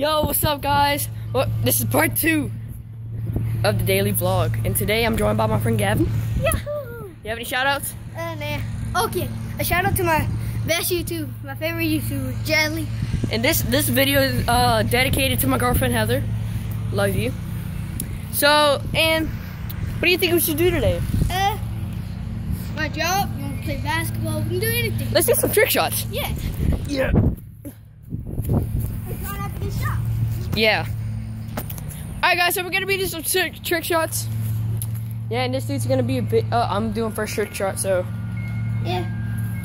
Yo, what's up, guys? Well, this is part two of the daily vlog, and today I'm joined by my friend Gavin. Yahoo! You have any shout outs? Uh, nah. Okay, a shout out to my best YouTube, my favorite YouTuber, Jelly. And this this video is uh, dedicated to my girlfriend Heather. Love you. So, and what do you think we should do today? Uh, my job, you want to play basketball, we can do anything. Let's do some trick shots. Yeah. Yeah. Yeah. Alright, guys, so we're gonna be doing some trick, trick shots. Yeah, and this dude's gonna be a bit. Uh, I'm doing first trick shot, so Yeah.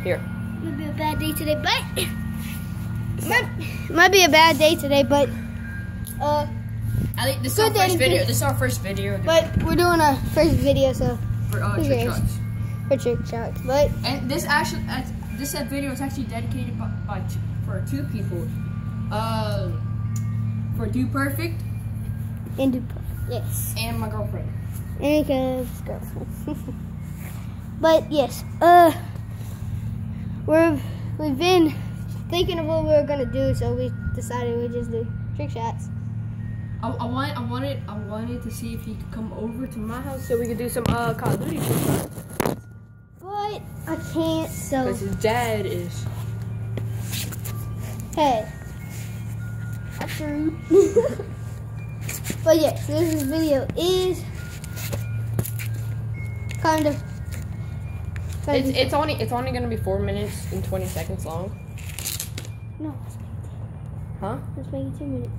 here. Might be a bad day today, but might, might be a bad day today, but uh, I think this is our first video. This is our first video. but we're doing our first video, so for uh, trick cares? shots. for trick shots. But And this actually, uh, this uh, video is actually dedicated by, by for two people. Uh, for Dude Perfect into yes, and my girlfriend. Erica's girlfriend. but yes, uh, we're we've been thinking of what we were gonna do, so we decided we'd just do trick shots. I, I want, I wanted, I wanted to see if he could come over to my house so we could do some uh Call of Duty. But I can't, so Because his dad is. hey, that's rude. but yes, this video is kind of. kind It's, it's only, it's only gonna be four minutes and twenty seconds long. no, Huh? let's make it two minutes.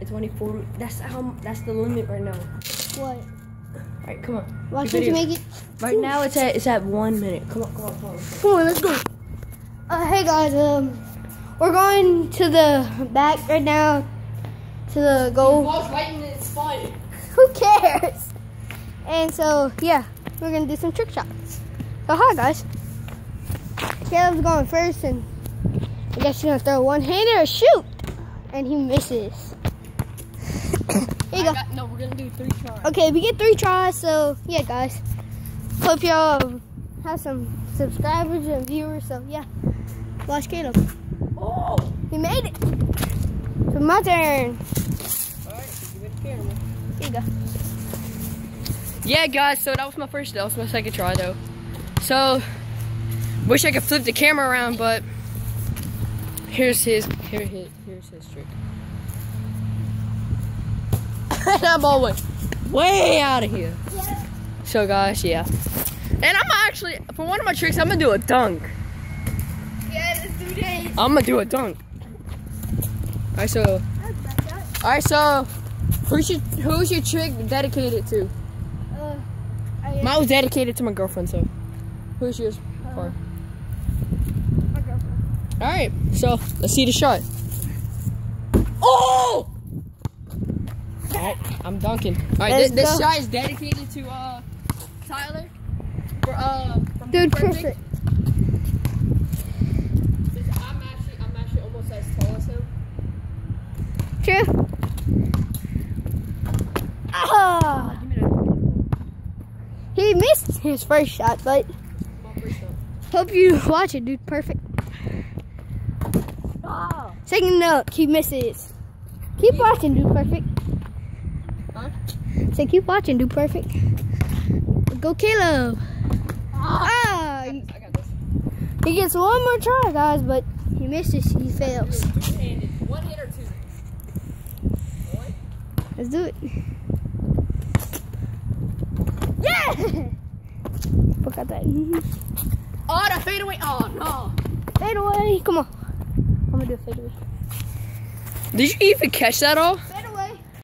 It's only four. That's how. That's the limit right now. What? All right, come on. Why The can't you make it? Right now it's at it's at one minute. Come on, come on, come on. Come on, let's go. Uh, hey guys, um, we're going to the back right now to the goal. Ball's right in its spot. Who cares? And so, yeah, we're gonna do some trick shots. So, hi guys. Caleb's going first, and I guess he's gonna throw one hander or shoot, and he misses. Here you go. Got, no, we're gonna do three tries. Okay, we get three tries, so yeah, guys. Hope y'all have some subscribers and viewers. So yeah, watch Caleb. Oh! He made it. So my turn. Alright, give it the camera. Here you go. Yeah, guys, so that was my first, that was my second try, though. So, wish I could flip the camera around, but here's his, here, his, here's his trick. and I'm all way, way out of here. Yeah. So, guys, yeah. And I'm actually, for one of my tricks, I'm gonna do a dunk. Do this. I'm gonna do a dunk. Alright, so, alright, so, who's your, who's your trick dedicated to? Uh, I, Mine was dedicated to my girlfriend, so who's yours for? my girlfriend. Alright, so let's see the shot. Oh! Alright, I'm dunking. Alright, this, this shot is dedicated to uh Tyler. For uh Dude, Perfect. perfect. I'm actually I'm actually almost as tall as him. Ah, he missed his first shot, but hope you watch it, dude. Perfect. Second up, he misses. Keep watching, dude. Perfect. Huh? Say, keep watching, dude. Perfect. Go, Caleb. Ah, I got. He gets one more try, guys, but he misses. He fails. One hit or two. One. Let's do it. Yeah! Look at that. Oh, the fadeaway. Oh no. Fade away. Come on. Oh, I'm gonna do a fade away. Did you even catch that all?